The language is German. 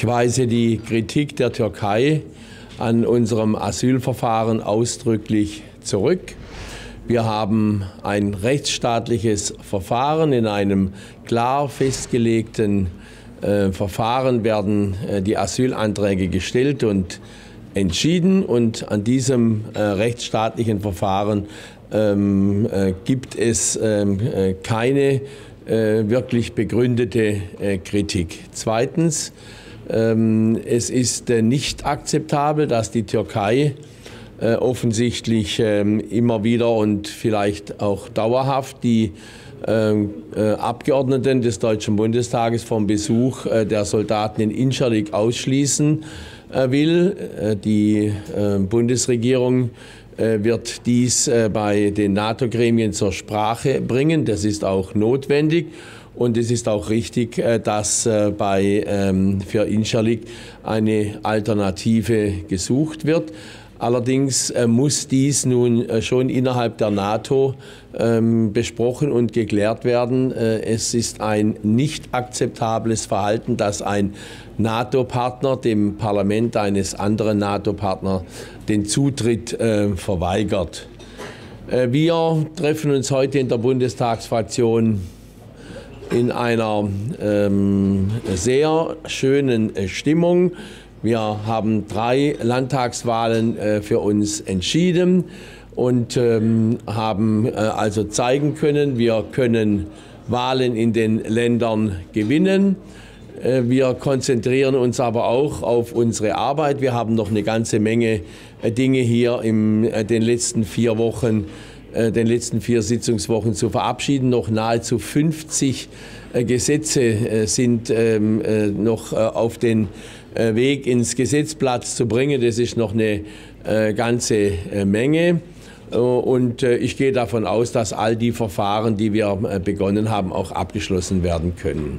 Ich weise die Kritik der Türkei an unserem Asylverfahren ausdrücklich zurück. Wir haben ein rechtsstaatliches Verfahren. In einem klar festgelegten äh, Verfahren werden äh, die Asylanträge gestellt und entschieden. Und an diesem äh, rechtsstaatlichen Verfahren ähm, äh, gibt es ähm, äh, keine wirklich begründete Kritik. Zweitens, es ist nicht akzeptabel, dass die Türkei äh, offensichtlich ähm, immer wieder und vielleicht auch dauerhaft die ähm, äh, Abgeordneten des Deutschen Bundestages vom Besuch äh, der Soldaten in Incirlik ausschließen will. Die Bundesregierung wird dies bei den NATO-Gremien zur Sprache bringen. Das ist auch notwendig. Und es ist auch richtig, dass bei, ähm, für Incirlik eine Alternative gesucht wird. Allerdings äh, muss dies nun äh, schon innerhalb der NATO ähm, besprochen und geklärt werden. Äh, es ist ein nicht akzeptables Verhalten, dass ein NATO-Partner dem Parlament eines anderen NATO-Partners den Zutritt verweigert. Wir treffen uns heute in der Bundestagsfraktion in einer ähm, sehr schönen Stimmung. Wir haben drei Landtagswahlen äh, für uns entschieden und ähm, haben äh, also zeigen können, wir können Wahlen in den Ländern gewinnen. Äh, wir konzentrieren uns aber auch auf unsere Arbeit. Wir haben noch eine ganze Menge Dinge hier in den letzten vier Wochen, den letzten vier Sitzungswochen zu verabschieden. Noch nahezu 50 Gesetze sind ähm, noch auf den äh, Weg ins Gesetzblatt zu bringen. Das ist noch eine äh, ganze äh, Menge. Und ich gehe davon aus, dass all die Verfahren, die wir begonnen haben, auch abgeschlossen werden können.